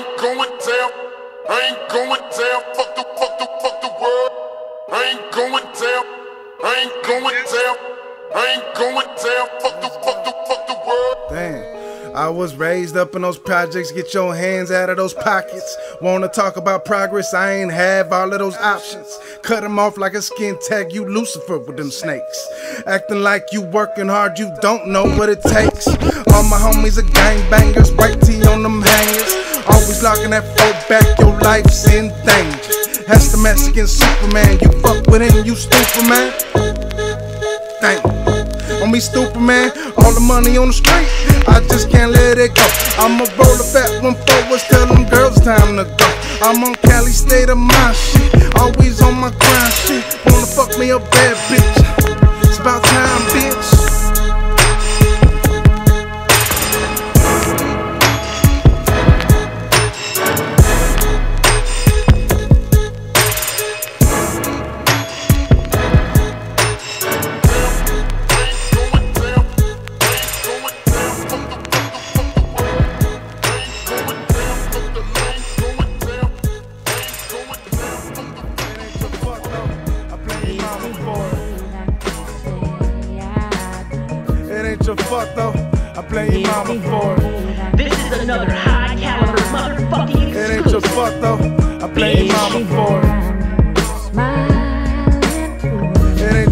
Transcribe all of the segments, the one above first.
ain't going down. I ain't going down. Fuck the, fuck the, fuck the world. I ain't going down. I ain't going down. I ain't going down. Fuck the, fuck the, fuck the world. Damn. I was raised up in those projects, get your hands out of those pockets. Wanna talk about progress? I ain't have all of those options. Cut them off like a skin tag, you Lucifer with them snakes. Acting like you working hard, you don't know what it takes. All my homies are gangbangers, white tee on them hangers. Always locking that four back, your life's in danger. That's the Mexican Superman, you fuck with him, you stupid man. Thank on me, stupid man. All the money on the street, I just can't let it go. I'ma roll a fat one forward, tell them girls time to go. I'm on Cali state of mind shit, always on my grind shit. Wanna fuck me a bad bitch?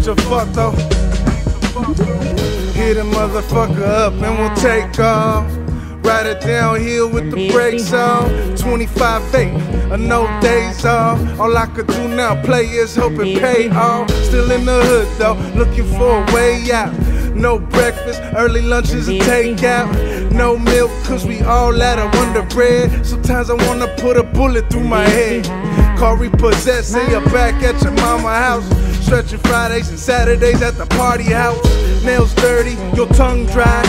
Your fuck though. Hit a motherfucker up and we'll take off. Ride it downhill with the brakes on. 25 fake, a no days off. All I could do now, play is hope it pay off. Still in the hood though, looking for a way out. No breakfast, early lunches and takeout. No milk, cause we all out of Wonder Bread. Sometimes I wanna put a bullet through my head. Call repossessed, say you're back at your mama house. Stretching Fridays and Saturdays at the party house. Nails dirty, your tongue dry.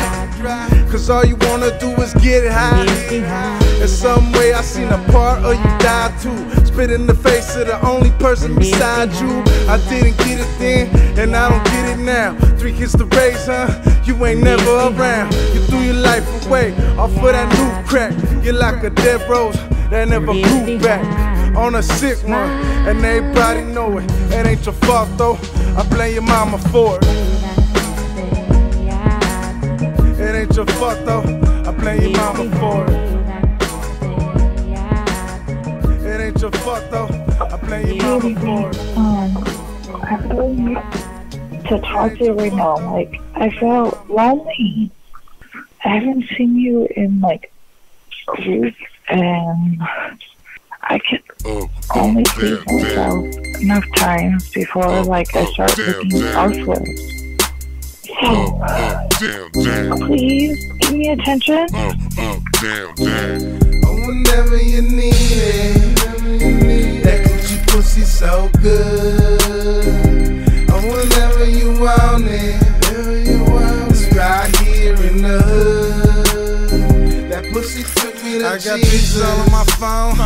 Cause all you wanna do is get high. In some way, I seen a part of you die too. Spit in the face of the only person beside you. I didn't get it then, and I don't get it now. Three kids to raise, huh? You ain't never around. You threw your life away off of that new crack. You're like a dead rose that never grew back. On a sick one, and everybody know it. It ain't your fault though. I blame your mama for it. It ain't your fault though. I blame your mama for it. It ain't your fault though. I blame your mama for it. Um, I really need to talk to you right now. Like, I felt lonely. I haven't seen you in like weeks, and I can only see myself enough times before like I start looking elsewhere. So, please give me attention. Oh, oh, damn dead. I oh, whenever you need it, that coochie pussy so good. Oh, whenever you want it, it's right here in the hood. That pussy took me to I got bitches all on my phone,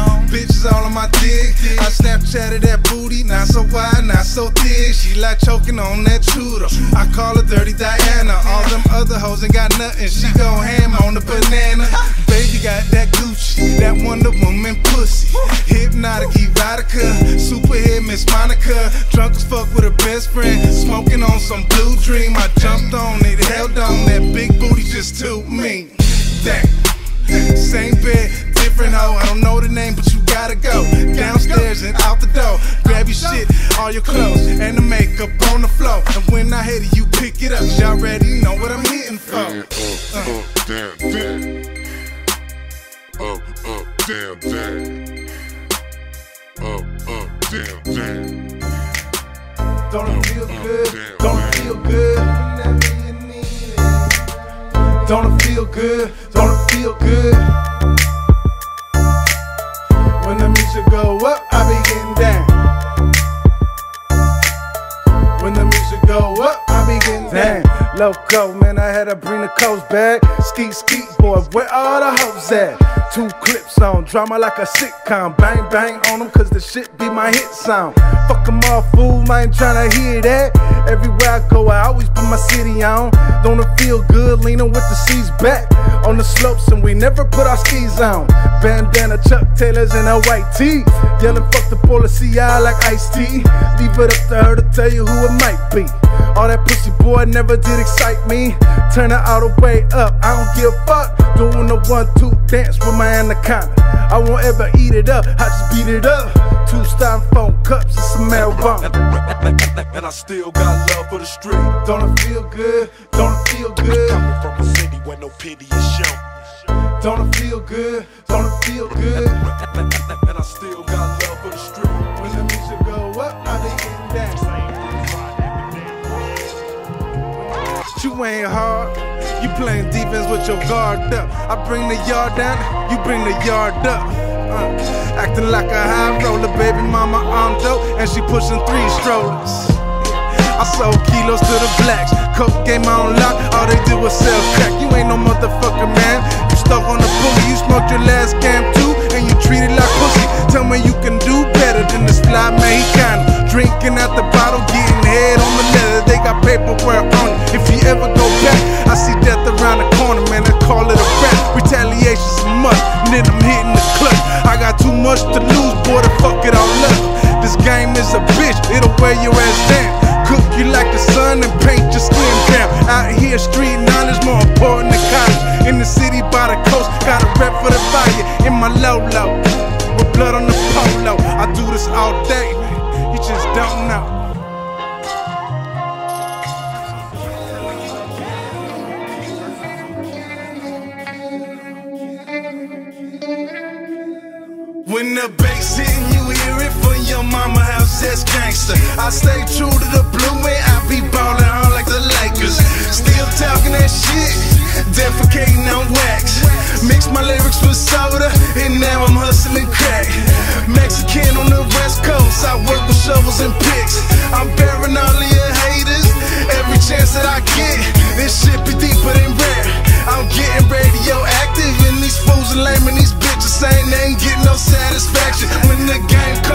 all on my dick. I Snapchatted that booty, not so wide, not so thick. She like choking on that churro. I call her Dirty Diana. All them other hoes ain't got nothing. She go ham on the banana. Baby got that Gucci, that Wonder Woman pussy. Hypnotic erotica, superhead Miss Monica. Drunk as fuck with her best friend, smoking on some blue dream. I jumped on it, held on that big booty just to me. Damn. Same bed, different hoe. I don't know gotta go downstairs and out the door. Grab your shit, all your clothes, and the makeup on the floor. And when I hit it, you pick it up. Y'all already know what I'm hitting for. Uh. Down, down. Up, up, down, down. Up, up, down, down. Don't it feel good? Don't it feel good? Don't it feel good? Don't it feel good? Go up, I be getting down. When the music go up, I be getting down. Loco, man, I had to bring the coast back. Ski, ski, boy, where all the hoes at? Two clips on, drama like a sitcom. Bang, bang on them, cause the shit be my hit sound. Fuck them all, fool, I ain't tryna hear that. Everywhere I go, I always put my city on. Don't it feel good, leaning with the seats back? On the slopes and we never put our skis on. Bandana, Chuck Taylors, and a white tee. Yelling fuck the policy, I like Ice-T. Leave it up to her to tell you who it might be. All that pussy boy never did excite me. Turn it all the way up, I don't give a fuck. Doing the one two dance with my anaconda. I won't ever eat it up, I just beat it up. Two styrofoam cups and some marijuana. And I still got love for the street. Don't it feel good? Don't it feel good? Coming from a city where no pity is shown. Don't it feel good? Don't it feel good? And I still got love for the street. When the music go up, I be getting down. You ain't hard. You playing defense with your guard up. I bring the yard down, you bring the yard up. Uh, acting like a high roller, baby mama I'm dope, and she pushing three strollers. I sold kilos to the blacks. Coke game on lock, all they do is sell crack. You ain't no motherfucker, man. You stuck on the bully, you smoked your last cam too, and you treat it like knowledge more important than college. In the city by the coast, got a rep for the fire. In my low low, with blood on the polo. I do this all day, you just don't know. When the bass hitting, you hear it from your mama house, that's gangster. I stay true Mexican on the west coast, I work with shovels and picks. I'm your haters, every chance that I get. This shit be deeper than rare. I'm getting radioactive, and these fools are lame, and these bitches they ain't getting no satisfaction. When the game come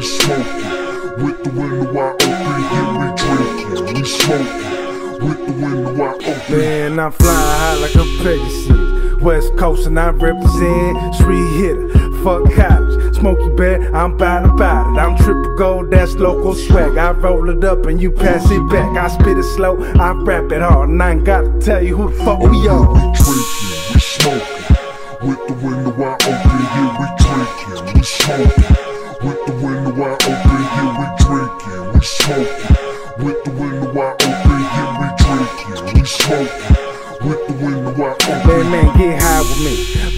we smoking. With the window wide open, yeah, we drinking, we smoking. With the window wide open. Man, I'm flying high like a Pegasus. West Coast and I represent street hitter. Fuck college, Smoky Bear, I'm bout about it. I'm triple gold, that's local swag. I roll it up and you pass it back. I spit it slow, I rap it hard, and I ain't gotta tell you who the fuck we are. We drinking, we smoking. With the window wide open, yeah, we drinking, we smoking. With the window wide open, yeah, we drinking, we smoking. With the window wide open, yeah, we drinking, we smoking. With the window wide Man, open. man, get high with me,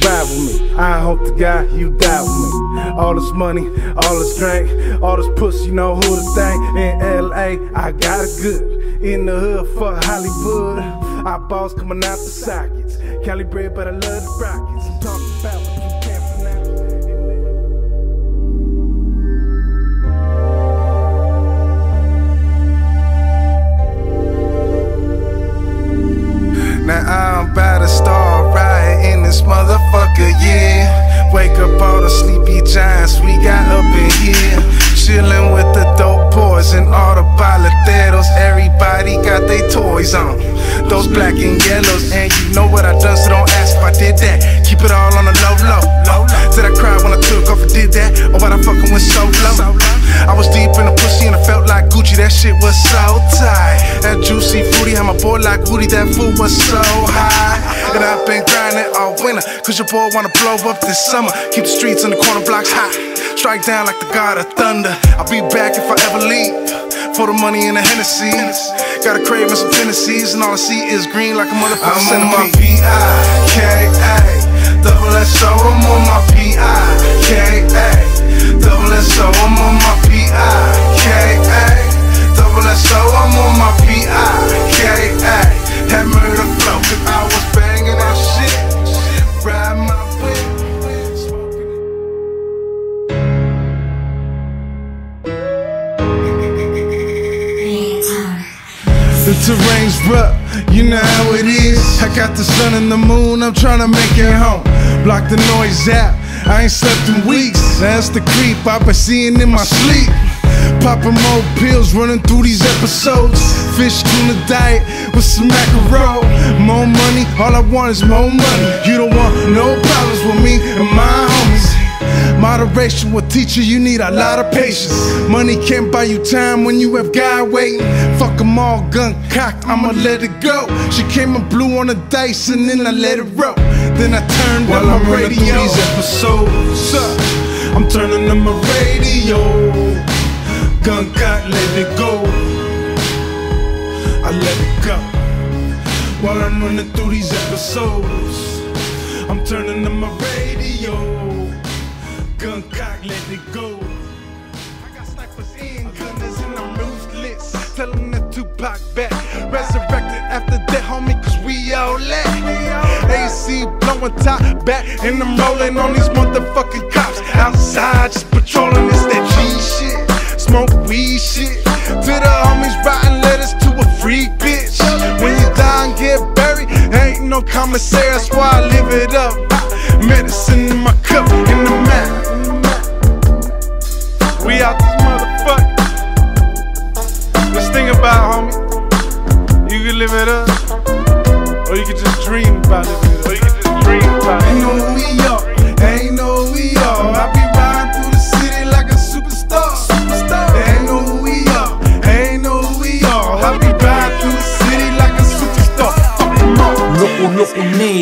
ride with me. I hope to God you die with me. All this money, all this drink, all this pussy, you know who the thing. In LA, I got it good. In the hood, fuck Hollywood. Our balls coming out the sockets. Cali bread, but I love the Rockets. I'm talking giants we got up in here. Chillin' with the boys and all the balateros. Everybody got their toys on. Those black and yellows, and you know what I done, so don't ask if I did that. Keep it all on the low, low, low. Did I cry when I took off and did that? Oh, or when I fucking went so low? I was deep in the pussy and I felt like Gucci, that shit was so tight. That juicy fruity, had my boy like Woody, that food was so high. And I've been grinding all winter, cause your boy wanna blow up this summer. Keep the streets and the corner blocks hot. Strike down like the god of thunder. I'll be back if I ever leave. For the money and the Hennessy. Got a crave and some tendencies, and all I see is green like a motherfucker. I'm on my P-I-K-A. Double S-O, I'm on my P-I-K-A. Double S-O, moon, I'm trying to make it home. Block the noise out, I ain't slept in weeks. That's the creep I've been seeing in my sleep. Popping more pills, running through these episodes. Fish tuna diet with some mackerel. More money, all I want is more money. You don't want no problems with me and my homies. Moderation will teach you you need a lot of patience. Money can't buy you time when you have God waiting. Fuck 'em all gun cocked, I'ma let it go. She came and blew on the dice and then I let it roll. Then I turned While up I'm my running radio. through these episodes, uh, I'm turning on my radio. Gun cock, let it go. I let it go. While I'm running through these episodes, I'm turning on my radio. Blowing top back, and I'm rolling on these motherfucking cops. Outside, just patrolling, it's that G shit. Smoke weed shit. To the homies writing letters to a freak bitch. When you die and get buried, ain't no commissary, that's why I live it up.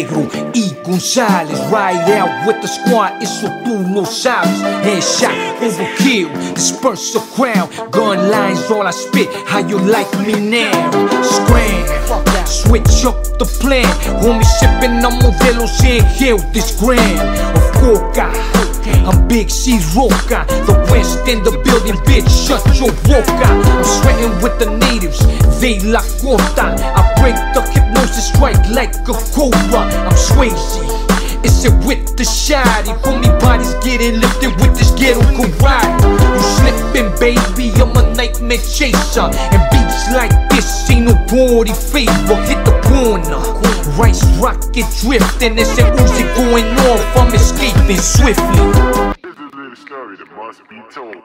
Negro y González Ride out with the squad, eso tú lo sabes Headshot, overkill, disperse the crowd Gun lines, all I spit, how you like me now? Scram, switch up the plan. Homie sippin' on modelos in here this gram. Of coca, I'm Big C's Roca. The West in the building, bitch, shut your boca I'm sweating with the natives, they la corta. I break the hypnosis strike like a cobra. I'm Swayze, it's it with the shotty Homie bodies getting lifted with this ghetto karate. You slipping baby, I'm a nightmare chaser. And beats like this ain't no party favor. Hit the corner, rice rocket drifting There's an Uzi going off, I'm escaping swiftly This is a story that must be told.